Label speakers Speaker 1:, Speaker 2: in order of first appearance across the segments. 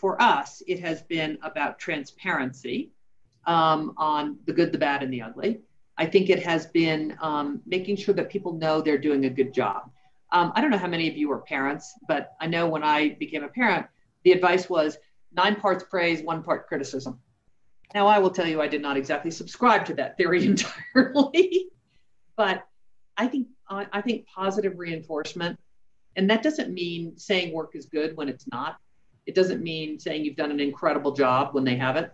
Speaker 1: for us, it has been about transparency um, on the good, the bad, and the ugly. I think it has been um, making sure that people know they're doing a good job. Um, I don't know how many of you are parents, but I know when I became a parent, the advice was nine parts praise, one part criticism. Now, I will tell you, I did not exactly subscribe to that theory entirely, but I think I think positive reinforcement, and that doesn't mean saying work is good when it's not. It doesn't mean saying you've done an incredible job when they haven't.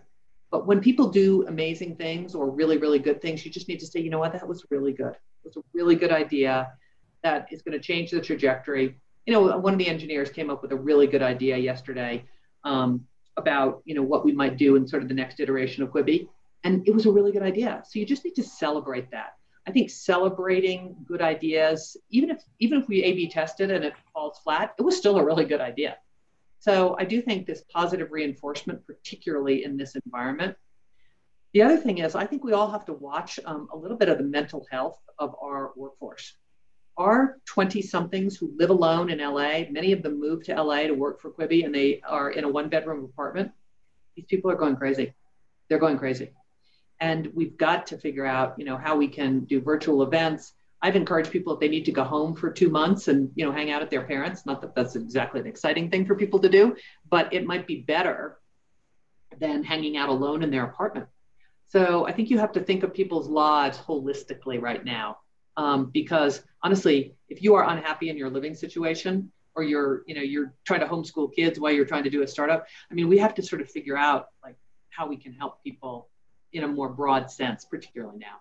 Speaker 1: But when people do amazing things or really, really good things, you just need to say, you know what, that was really good. It was a really good idea that is going to change the trajectory. You know, one of the engineers came up with a really good idea yesterday um, about, you know, what we might do in sort of the next iteration of Quibi. And it was a really good idea. So you just need to celebrate that. I think celebrating good ideas, even if even if we A/B tested and it falls flat, it was still a really good idea. So I do think this positive reinforcement, particularly in this environment. The other thing is, I think we all have to watch um, a little bit of the mental health of our workforce. Our 20 somethings who live alone in LA, many of them moved to LA to work for Quibi and they are in a one bedroom apartment. These people are going crazy. They're going crazy and we've got to figure out you know how we can do virtual events i've encouraged people if they need to go home for two months and you know hang out at their parents not that that's exactly an exciting thing for people to do but it might be better than hanging out alone in their apartment so i think you have to think of people's lives holistically right now um, because honestly if you are unhappy in your living situation or you're you know you're trying to homeschool kids while you're trying to do a startup i mean we have to sort of figure out like how we can help people in a more broad sense, particularly now.